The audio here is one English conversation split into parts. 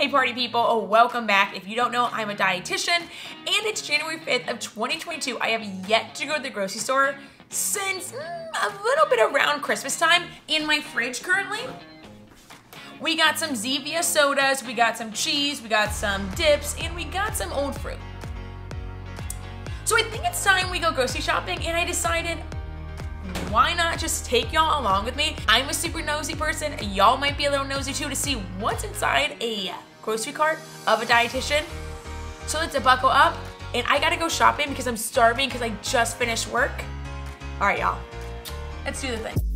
Hey party people, oh, welcome back. If you don't know, I'm a dietitian and it's January 5th of 2022. I have yet to go to the grocery store since mm, a little bit around Christmas time. In my fridge currently, we got some Zevia sodas, we got some cheese, we got some dips, and we got some old fruit. So I think it's time we go grocery shopping and I decided why not just take y'all along with me? I'm a super nosy person. Y'all might be a little nosy too to see what's inside a grocery cart of a dietitian. So let's buckle up and I gotta go shopping because I'm starving because I just finished work. All right, y'all, let's do the thing.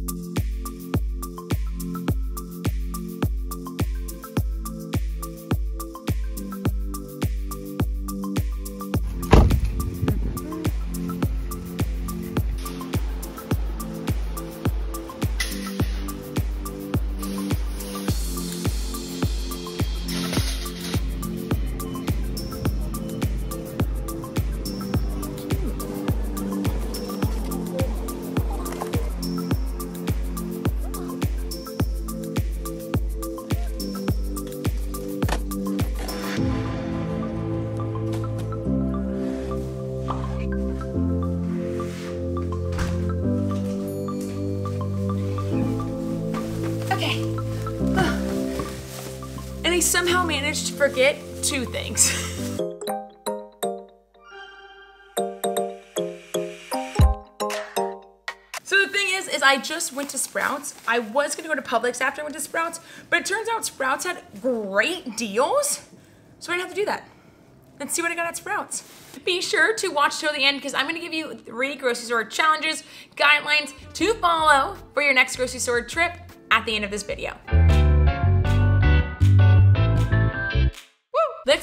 I somehow managed to forget two things. So the thing is, is I just went to Sprouts. I was gonna go to Publix after I went to Sprouts, but it turns out Sprouts had great deals, so I didn't have to do that. Let's see what I got at Sprouts. Be sure to watch till the end because I'm gonna give you three grocery store challenges, guidelines to follow for your next grocery store trip at the end of this video.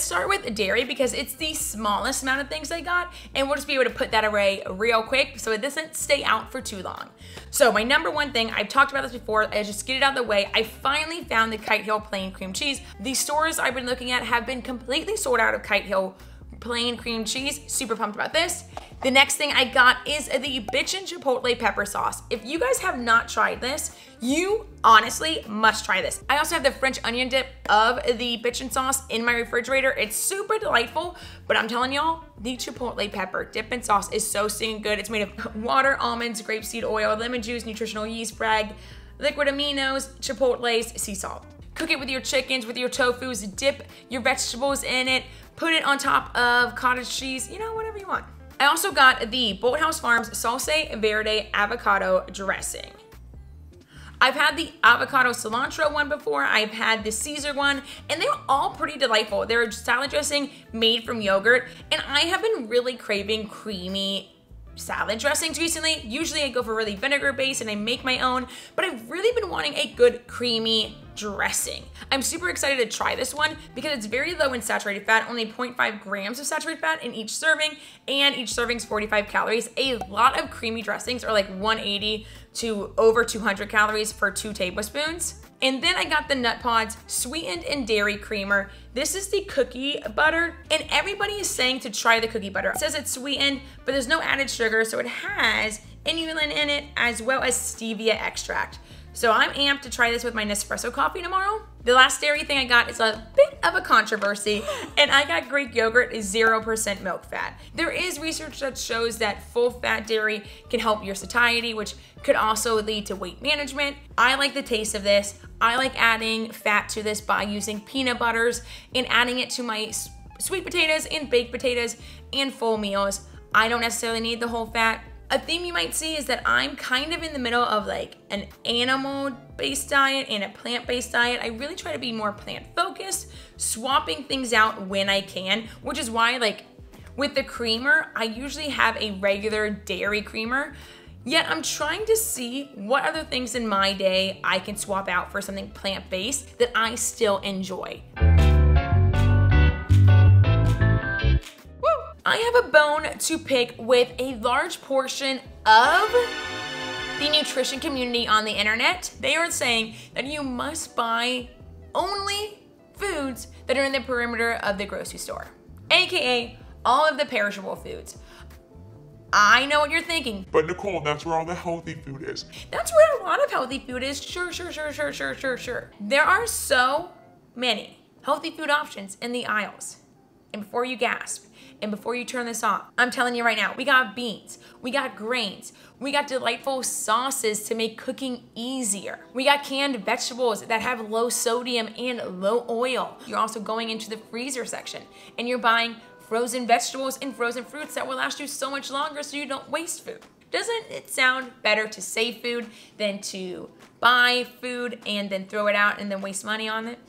Let's start with dairy because it's the smallest amount of things I got and we'll just be able to put that away real quick so it doesn't stay out for too long. So my number one thing, I've talked about this before, I just get it out of the way. I finally found the Kite Hill plain cream cheese. The stores I've been looking at have been completely sold out of Kite Hill plain cream cheese. Super pumped about this. The next thing I got is the Bitchin' Chipotle pepper sauce. If you guys have not tried this, you honestly must try this. I also have the French onion dip of the Bitchin' sauce in my refrigerator. It's super delightful, but I'm telling y'all, the Chipotle pepper dip and sauce is so stinking good. It's made of water, almonds, grapeseed oil, lemon juice, nutritional yeast Bragg, liquid aminos, chipotles, sea salt. Cook it with your chickens, with your tofus, dip your vegetables in it, put it on top of cottage cheese, you know, whatever you want. I also got the Bolthouse Farms Salsa Verde Avocado Dressing. I've had the avocado cilantro one before. I've had the Caesar one, and they're all pretty delightful. They're a salad dressing made from yogurt, and I have been really craving creamy salad dressings recently. Usually I go for really vinegar based and I make my own, but I've really been wanting a good creamy dressing. I'm super excited to try this one because it's very low in saturated fat, only 0.5 grams of saturated fat in each serving, and each serving is 45 calories. A lot of creamy dressings are like 180 to over 200 calories for two tablespoons. And then I got the Nutpods Sweetened and Dairy Creamer. This is the cookie butter, and everybody is saying to try the cookie butter. It says it's sweetened, but there's no added sugar, so it has inulin in it as well as stevia extract. So I'm amped to try this with my Nespresso coffee tomorrow. The last dairy thing I got is a bit of a controversy, and I got Greek yogurt is 0% milk fat. There is research that shows that full fat dairy can help your satiety, which could also lead to weight management. I like the taste of this. I like adding fat to this by using peanut butters and adding it to my sweet potatoes and baked potatoes and full meals. I don't necessarily need the whole fat. A theme you might see is that I'm kind of in the middle of like an animal-based diet and a plant-based diet. I really try to be more plant-focused, swapping things out when I can, which is why like with the creamer, I usually have a regular dairy creamer, Yet I'm trying to see what other things in my day I can swap out for something plant-based that I still enjoy. I have a bone to pick with a large portion of the nutrition community on the internet. They are saying that you must buy only foods that are in the perimeter of the grocery store, AKA all of the perishable foods. I know what you're thinking. But Nicole, that's where all the healthy food is. That's where a lot of healthy food is. Sure, sure, sure, sure, sure, sure, sure. There are so many healthy food options in the aisles. And before you gasp, and before you turn this off, I'm telling you right now, we got beans, we got grains, we got delightful sauces to make cooking easier. We got canned vegetables that have low sodium and low oil. You're also going into the freezer section and you're buying frozen vegetables and frozen fruits that will last you so much longer so you don't waste food. Doesn't it sound better to save food than to buy food and then throw it out and then waste money on it?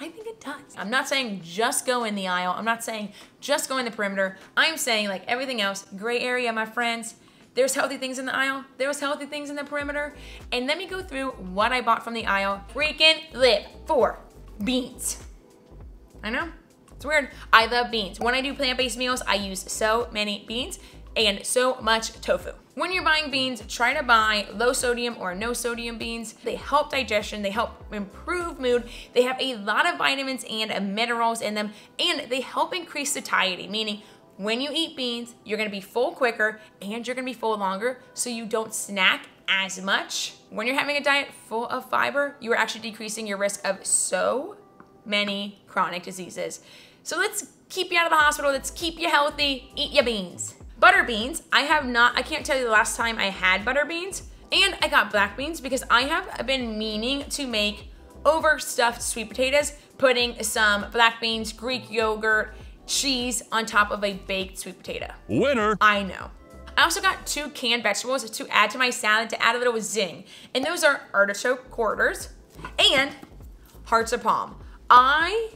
I think it does. I'm not saying just go in the aisle. I'm not saying just go in the perimeter. I'm saying like everything else, gray area, my friends. There's healthy things in the aisle. There's healthy things in the perimeter. And let me go through what I bought from the aisle. Freaking live for beans. I know, it's weird. I love beans. When I do plant-based meals, I use so many beans and so much tofu. When you're buying beans, try to buy low sodium or no sodium beans. They help digestion, they help improve mood, they have a lot of vitamins and minerals in them, and they help increase satiety, meaning when you eat beans, you're gonna be full quicker and you're gonna be full longer so you don't snack as much. When you're having a diet full of fiber, you are actually decreasing your risk of so many chronic diseases. So let's keep you out of the hospital, let's keep you healthy, eat your beans. Butter beans, I have not, I can't tell you the last time I had butter beans. And I got black beans because I have been meaning to make overstuffed sweet potatoes, putting some black beans, Greek yogurt, cheese on top of a baked sweet potato. Winner! I know. I also got two canned vegetables to add to my salad to add a little zing. And those are artichoke quarters and hearts of palm. I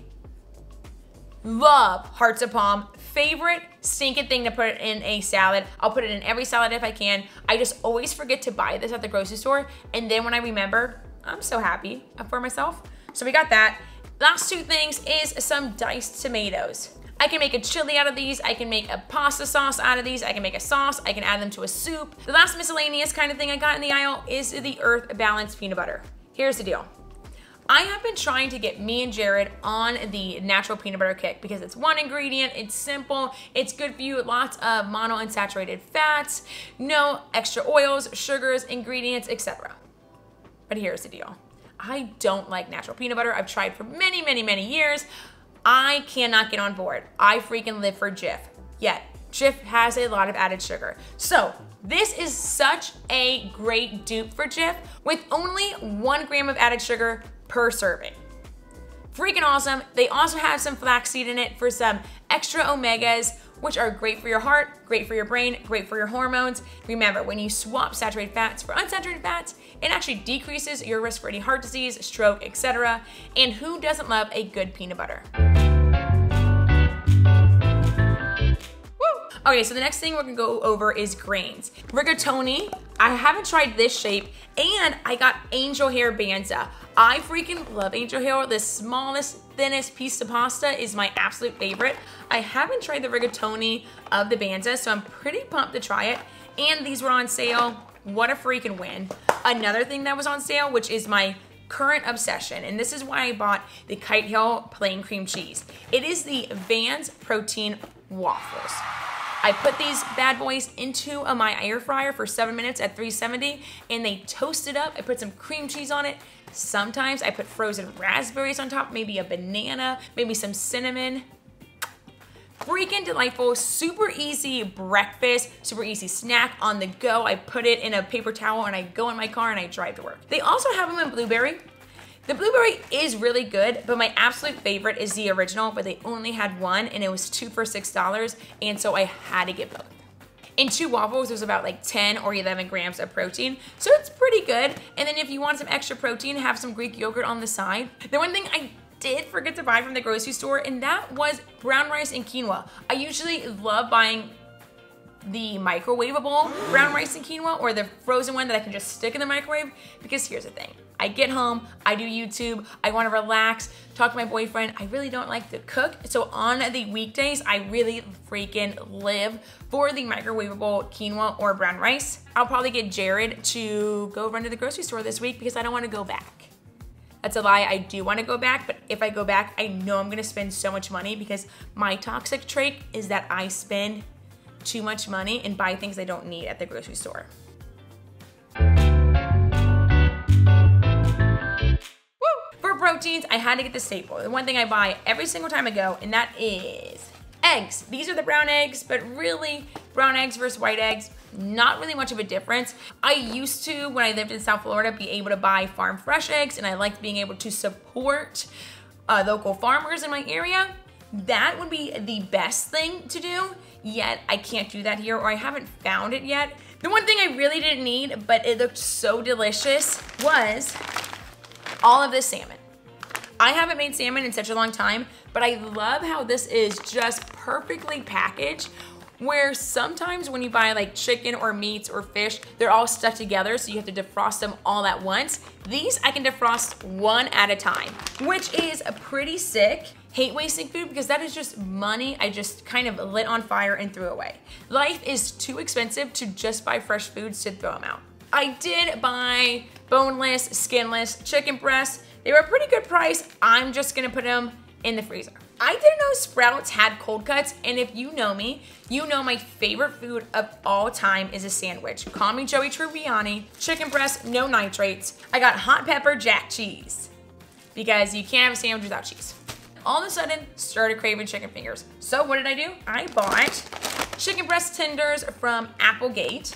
love hearts of palm favorite stinking thing to put in a salad. I'll put it in every salad if I can. I just always forget to buy this at the grocery store. And then when I remember, I'm so happy for myself. So we got that. Last two things is some diced tomatoes. I can make a chili out of these. I can make a pasta sauce out of these. I can make a sauce. I can add them to a soup. The last miscellaneous kind of thing I got in the aisle is the Earth Balanced Peanut Butter. Here's the deal. I have been trying to get me and Jared on the natural peanut butter kick because it's one ingredient, it's simple, it's good for you, lots of monounsaturated fats, no extra oils, sugars, ingredients, etc. But here's the deal. I don't like natural peanut butter. I've tried for many, many, many years. I cannot get on board. I freaking live for Jif. Yet, Jif has a lot of added sugar. So, this is such a great dupe for Jif with only one gram of added sugar per serving. Freaking awesome. They also have some flaxseed in it for some extra omegas, which are great for your heart, great for your brain, great for your hormones. Remember, when you swap saturated fats for unsaturated fats, it actually decreases your risk for any heart disease, stroke, etc. And who doesn't love a good peanut butter? Okay, so the next thing we're gonna go over is grains. Rigatoni, I haven't tried this shape, and I got angel hair banza. I freaking love angel hair. The smallest, thinnest piece of pasta is my absolute favorite. I haven't tried the rigatoni of the banza, so I'm pretty pumped to try it. And these were on sale. What a freaking win. Another thing that was on sale, which is my current obsession, and this is why I bought the Kite Hill plain cream cheese. It is the Van's protein waffles. I put these bad boys into a, my air fryer for seven minutes at 370 and they toasted up. I put some cream cheese on it. Sometimes I put frozen raspberries on top, maybe a banana, maybe some cinnamon. Freaking delightful, super easy breakfast, super easy snack on the go. I put it in a paper towel and I go in my car and I drive to work. They also have them in blueberry. The blueberry is really good, but my absolute favorite is the original, but they only had one and it was two for $6, and so I had to get both. In two waffles, there's about like 10 or 11 grams of protein, so it's pretty good. And then if you want some extra protein, have some Greek yogurt on the side. The one thing I did forget to buy from the grocery store, and that was brown rice and quinoa. I usually love buying the microwavable brown rice and quinoa or the frozen one that I can just stick in the microwave because here's the thing. I get home, I do YouTube, I wanna relax, talk to my boyfriend. I really don't like to cook. So on the weekdays, I really freaking live for the microwavable quinoa or brown rice. I'll probably get Jared to go run to the grocery store this week because I don't wanna go back. That's a lie, I do wanna go back, but if I go back, I know I'm gonna spend so much money because my toxic trait is that I spend too much money and buy things I don't need at the grocery store. For proteins, I had to get the staple. The one thing I buy every single time I go, and that is eggs. These are the brown eggs, but really brown eggs versus white eggs, not really much of a difference. I used to, when I lived in South Florida, be able to buy farm fresh eggs, and I liked being able to support uh, local farmers in my area. That would be the best thing to do, yet I can't do that here, or I haven't found it yet. The one thing I really didn't need, but it looked so delicious, was all of this salmon. I haven't made salmon in such a long time, but I love how this is just perfectly packaged where sometimes when you buy like chicken or meats or fish, they're all stuck together, so you have to defrost them all at once. These I can defrost one at a time, which is a pretty sick. Hate wasting food because that is just money I just kind of lit on fire and threw away. Life is too expensive to just buy fresh foods to throw them out. I did buy boneless, skinless chicken breasts. They were a pretty good price. I'm just gonna put them in the freezer. I didn't know Sprouts had cold cuts, and if you know me, you know my favorite food of all time is a sandwich. Call me Joey Tribbiani. Chicken breast, no nitrates. I got hot pepper jack cheese because you can't have a sandwich without cheese. All of a sudden, started craving chicken fingers. So what did I do? I bought chicken breast tenders from Applegate.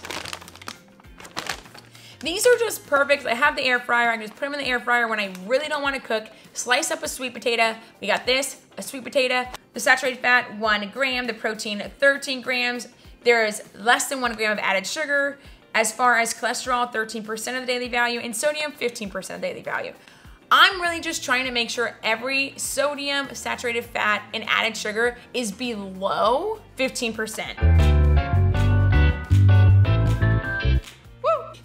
These are just perfect. I have the air fryer. I can just put them in the air fryer when I really don't want to cook. Slice up a sweet potato. We got this, a sweet potato. The saturated fat, one gram. The protein, 13 grams. There is less than one gram of added sugar. As far as cholesterol, 13% of the daily value, and sodium, 15% of daily value. I'm really just trying to make sure every sodium, saturated fat, and added sugar is below 15%.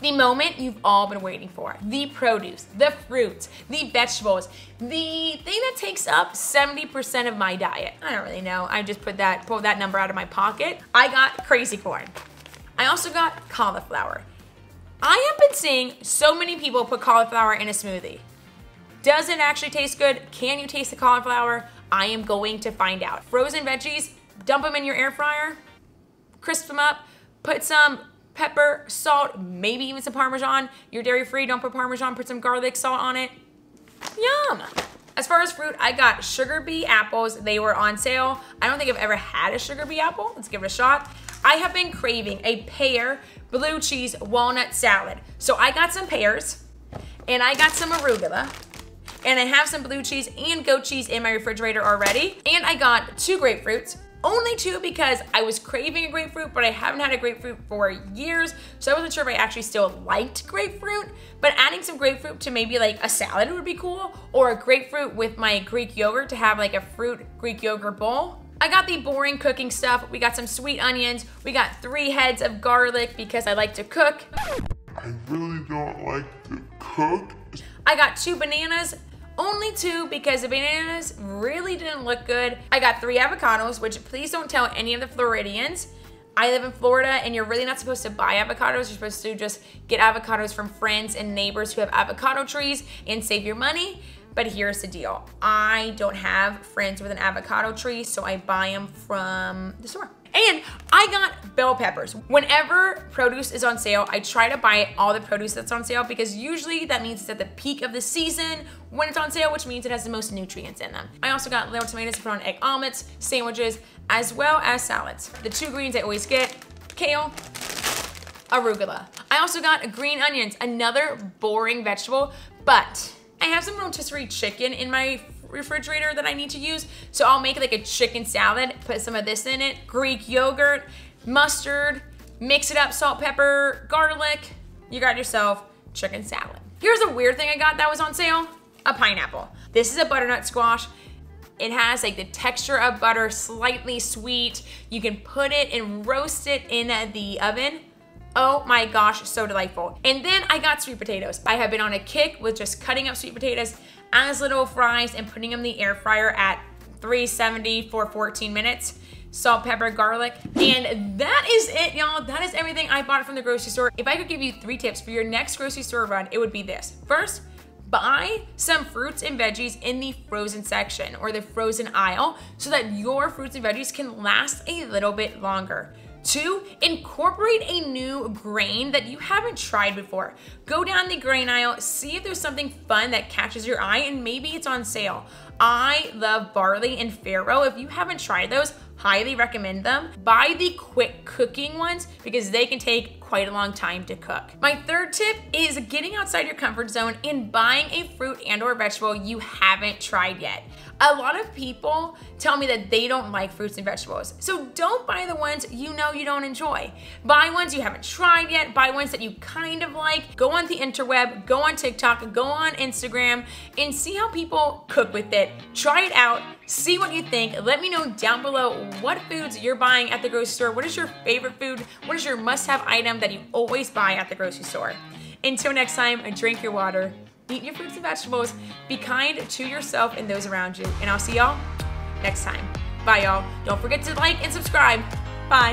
the moment you've all been waiting for. The produce, the fruits, the vegetables, the thing that takes up 70% of my diet. I don't really know. I just put that pulled that number out of my pocket. I got crazy corn. I also got cauliflower. I have been seeing so many people put cauliflower in a smoothie. Does it actually taste good? Can you taste the cauliflower? I am going to find out. Frozen veggies, dump them in your air fryer, crisp them up, put some pepper, salt, maybe even some Parmesan. You're dairy free, don't put Parmesan, put some garlic salt on it. Yum. As far as fruit, I got SugarBee apples. They were on sale. I don't think I've ever had a SugarBee apple. Let's give it a shot. I have been craving a pear blue cheese walnut salad. So I got some pears and I got some arugula and I have some blue cheese and goat cheese in my refrigerator already. And I got two grapefruits, only two because I was craving a grapefruit, but I haven't had a grapefruit for years. So I wasn't sure if I actually still liked grapefruit, but adding some grapefruit to maybe like a salad would be cool or a grapefruit with my Greek yogurt to have like a fruit Greek yogurt bowl. I got the boring cooking stuff. We got some sweet onions. We got three heads of garlic because I like to cook. I really don't like to cook. I got two bananas, only two because the bananas really didn't look good. I got three avocados, which please don't tell any of the Floridians. I live in Florida and you're really not supposed to buy avocados. You're supposed to just get avocados from friends and neighbors who have avocado trees and save your money. But here's the deal. I don't have friends with an avocado tree, so I buy them from the store. And I got bell peppers. Whenever produce is on sale, I try to buy all the produce that's on sale because usually that means it's at the peak of the season when it's on sale, which means it has the most nutrients in them. I also got little tomatoes to put on egg omelets, sandwiches, as well as salads. The two greens I always get, kale, arugula. I also got green onions, another boring vegetable, but I have some rotisserie chicken in my refrigerator that I need to use. So I'll make like a chicken salad, put some of this in it, Greek yogurt, mustard, mix it up, salt, pepper, garlic. You got yourself chicken salad. Here's a weird thing I got that was on sale, a pineapple. This is a butternut squash. It has like the texture of butter, slightly sweet. You can put it and roast it in the oven. Oh my gosh, so delightful. And then I got sweet potatoes. I have been on a kick with just cutting up sweet potatoes as little fries and putting them in the air fryer at 370 for 14 minutes salt, pepper, garlic. And that is it, y'all. That is everything I bought from the grocery store. If I could give you three tips for your next grocery store run, it would be this. First, buy some fruits and veggies in the frozen section or the frozen aisle so that your fruits and veggies can last a little bit longer. Two, incorporate a new grain that you haven't tried before. Go down the grain aisle, see if there's something fun that catches your eye, and maybe it's on sale. I love barley and farro. If you haven't tried those, highly recommend them. Buy the quick cooking ones because they can take quite a long time to cook. My third tip is getting outside your comfort zone and buying a fruit and or vegetable you haven't tried yet. A lot of people tell me that they don't like fruits and vegetables. So don't buy the ones you know you don't enjoy. Buy ones you haven't tried yet, buy ones that you kind of like. Go on the interweb, go on TikTok, go on Instagram, and see how people cook with it. Try it out, see what you think. Let me know down below what foods you're buying at the grocery store. What is your favorite food? What is your must have item that you always buy at the grocery store? Until next time, drink your water, eat your fruits and vegetables, be kind to yourself and those around you. And I'll see y'all next time. Bye, y'all. Don't forget to like and subscribe. Bye.